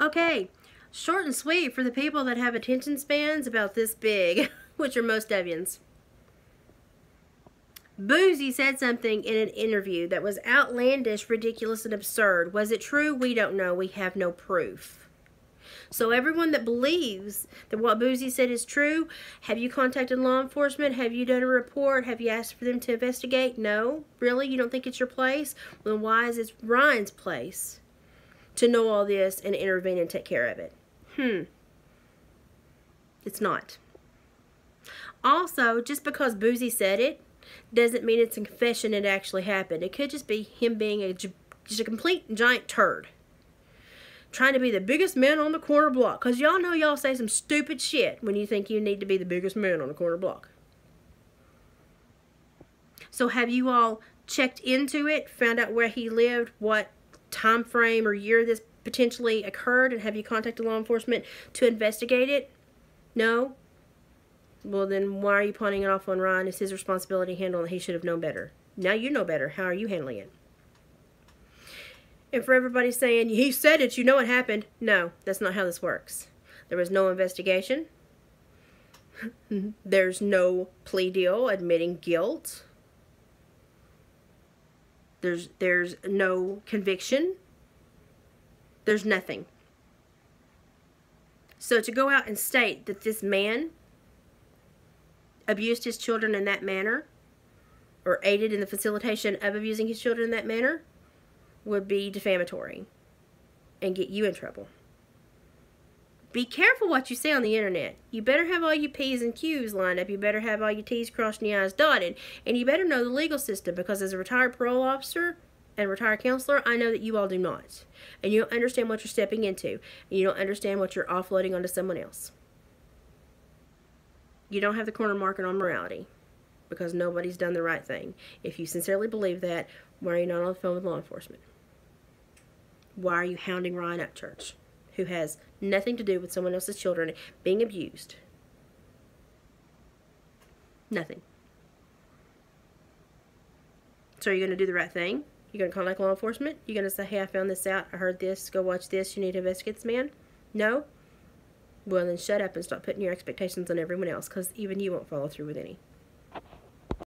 Okay, short and sweet for the people that have attention spans about this big, which are most Devians. Boozy said something in an interview that was outlandish, ridiculous, and absurd. Was it true? We don't know. We have no proof. So everyone that believes that what Boozy said is true, have you contacted law enforcement? Have you done a report? Have you asked for them to investigate? No? Really? You don't think it's your place? Well, then why is it Ryan's place to know all this and intervene and take care of it? Hmm. It's not. Also, just because Boozy said it, doesn't mean it's a confession it actually happened. It could just be him being a, just a complete giant turd. Trying to be the biggest man on the corner block. Because y'all know y'all say some stupid shit when you think you need to be the biggest man on the corner block. So have you all checked into it, found out where he lived, what time frame or year this potentially occurred, and have you contacted law enforcement to investigate it? No? Well, then why are you pawning it off on Ryan? It's his responsibility to handle it. He should have known better. Now you know better. How are you handling it? And for everybody saying, he said it, you know what happened. No, that's not how this works. There was no investigation. There's no plea deal admitting guilt. There's, there's no conviction. There's nothing. So to go out and state that this man abused his children in that manner or aided in the facilitation of abusing his children in that manner would be defamatory and get you in trouble. Be careful what you say on the internet. You better have all your P's and Q's lined up. You better have all your T's crossed and your I's dotted. And you better know the legal system because as a retired parole officer and retired counselor, I know that you all do not. And you don't understand what you're stepping into. And you don't understand what you're offloading onto someone else you don't have the corner market on morality because nobody's done the right thing. If you sincerely believe that, why are you not on the phone with law enforcement? Why are you hounding Ryan Upchurch, who has nothing to do with someone else's children being abused? Nothing. So are you going to do the right thing? You're going to contact law enforcement? You're going to say, hey, I found this out. I heard this. Go watch this. You need to investigate this man? No? Well, then shut up and stop putting your expectations on everyone else because even you won't follow through with any.